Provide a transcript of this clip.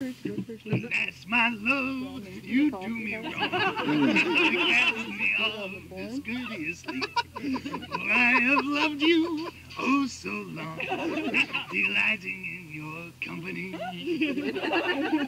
That's my love. You do me wrong. You cast me off discourteously. For I have loved you oh so long, delighting in your company.